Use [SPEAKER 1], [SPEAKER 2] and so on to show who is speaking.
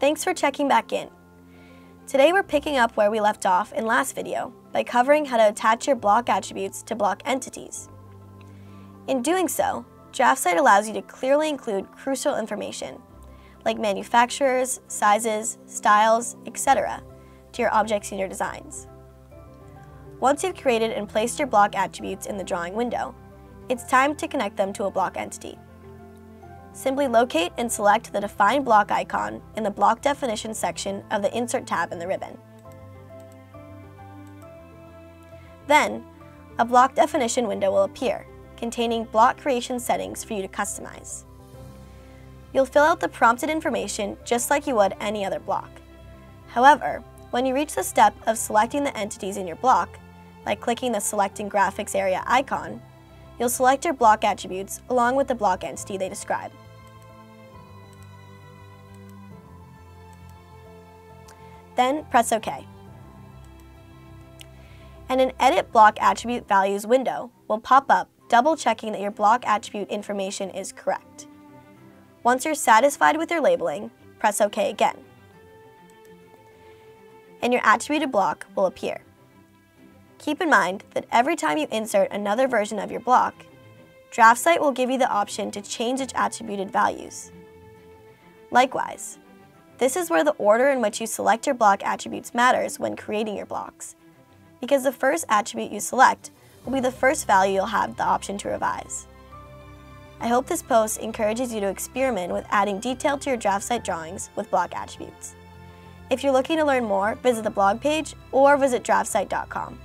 [SPEAKER 1] Thanks for checking back in. Today we're picking up where we left off in last video by covering how to attach your block attributes to block entities. In doing so, DraftSight allows you to clearly include crucial information, like manufacturers, sizes, styles, etc., to your objects in your designs. Once you've created and placed your block attributes in the drawing window, it's time to connect them to a block entity. Simply locate and select the Define Block icon in the Block Definition section of the Insert tab in the ribbon. Then, a block definition window will appear, containing block creation settings for you to customize. You'll fill out the prompted information just like you would any other block. However, when you reach the step of selecting the entities in your block, by clicking the Selecting Graphics area icon, you'll select your block attributes along with the block entity they describe. Then press OK. And an Edit Block Attribute Values window will pop up double checking that your block attribute information is correct. Once you're satisfied with your labeling, press OK again. And your attributed block will appear. Keep in mind that every time you insert another version of your block, DraftSight will give you the option to change its attributed values. Likewise, this is where the order in which you select your block attributes matters when creating your blocks, because the first attribute you select will be the first value you'll have the option to revise. I hope this post encourages you to experiment with adding detail to your DraftSight drawings with block attributes. If you're looking to learn more, visit the blog page or visit draftsight.com.